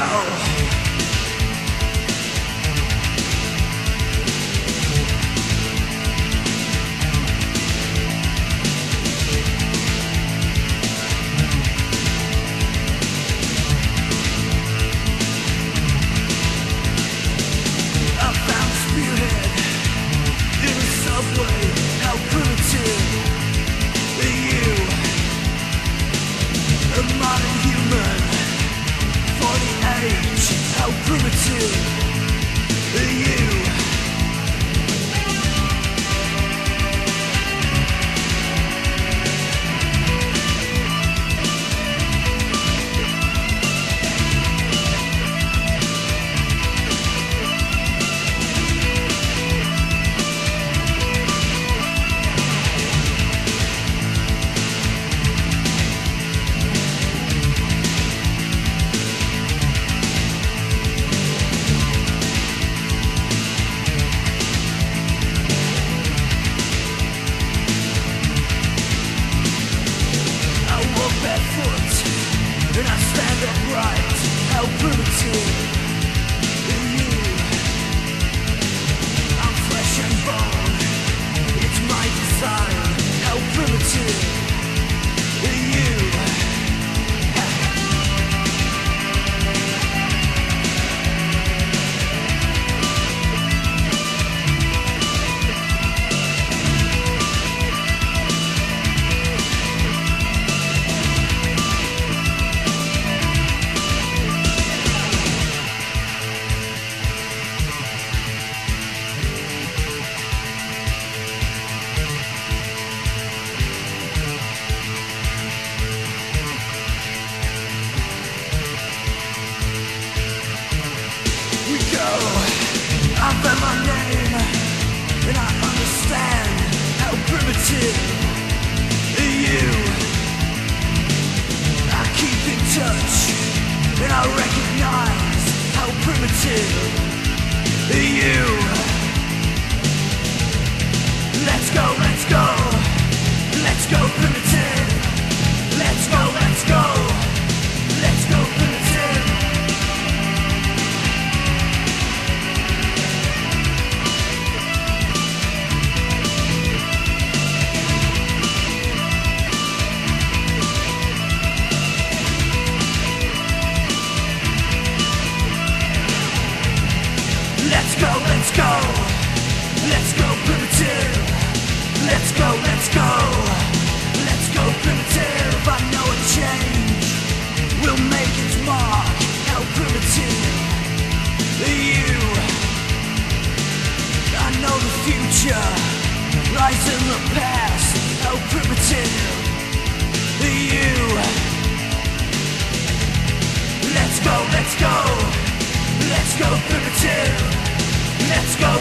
Oh. primitive. You see. Recognize how primitive. You, let's go, let's go, let's go. Let's go, let's go, let's go primitive. Let's go, let's go, let's go primitive. I know a change will make its mark. How primitive you? I know the future lies in the past. How primitive you? Let's go, let's go, let's go primitive. Let's go.